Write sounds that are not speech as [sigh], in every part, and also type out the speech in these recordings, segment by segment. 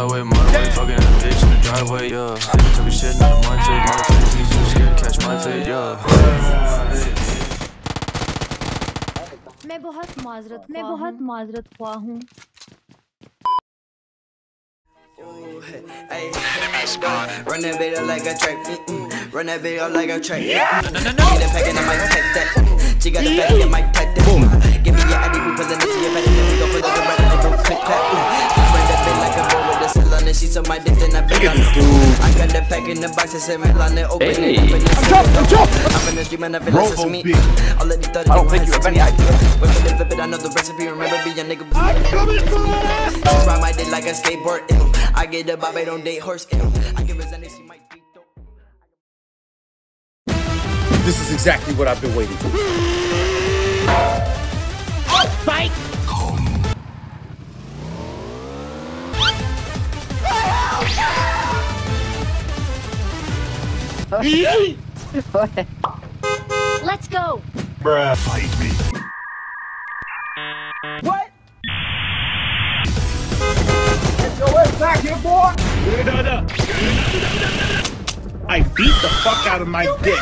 highway, my way, fucking a bitch in the driveway, yeah. Took a shit, not a mind fake, my face, he's too scared to catch my fate, yeah. मैं बहुत माजरत मैं बहुत माजरत ख्वा हूँ Ay, run that bitch up like a track. Mm-mm. Run that bitch up like a track. Yeah. No, no, no, no. Get a pack and I might take that. She got a pack and I might take that. Boom. Give me your ID, we pulling it to your back and then we gon' pull up the right The pack in the box and said, man, on it, open it up and it's Jump, jump. I'm in the stream and I feel like Robo sesame. bitch. All of these thugs, I don't think you have any idea. When we flip it, I know the recipe. Remember being a nigga. I'm coming for She ride my dick like a skateboard. Ew. I get the bob, I don't date horse. Ew. I give her Zenny, she might be dope. This is exactly what I've been waiting for. Let's go Bruh, fight me. What? Get your ass back here, boy. I beat the fuck out of my dick.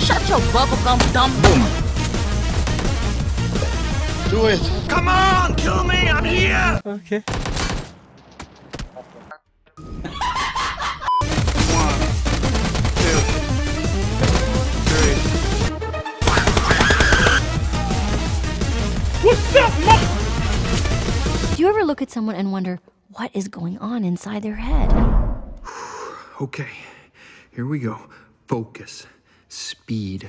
Shut your bubblegum dumb Do it. Come on, kill me, I'm here. What's up, mo- Do you ever look at someone and wonder what is going on inside their head? [sighs] Okay, here we go. Focus. Speed.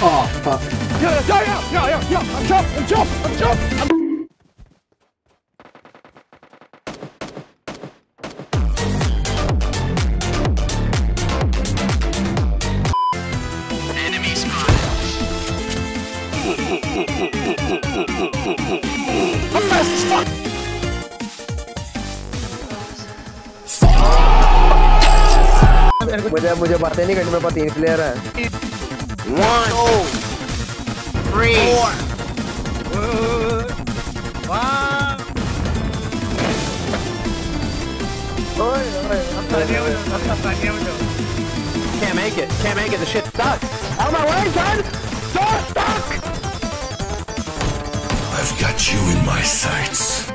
Yeah, yeah, yeah, yeah, yeah, yeah. I'm jump, I'm jump, I'm jump. I'm... Fuck. मुझे बातें नहीं करनी मेरे पास तीन player है Can't make it. Can't make it. The shit sucks. Out of my way, son! Door stuck! I've got you in my sights.